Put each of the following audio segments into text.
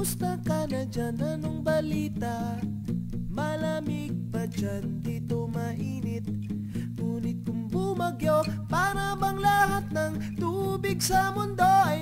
Kumusta ka na dyan? Anong balita? Malamig ba dyan? Dito mainit Ngunit kung bumagyo Para bang lahat ng tubig sa mundo ay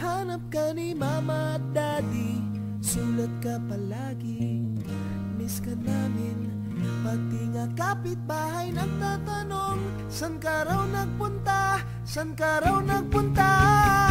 Hanap ka ni mama at daddy Sulat ka palagi Miss ka namin Pati nga kapitbahay nagtatanong San ka raw nagpunta? San ka raw nagpunta?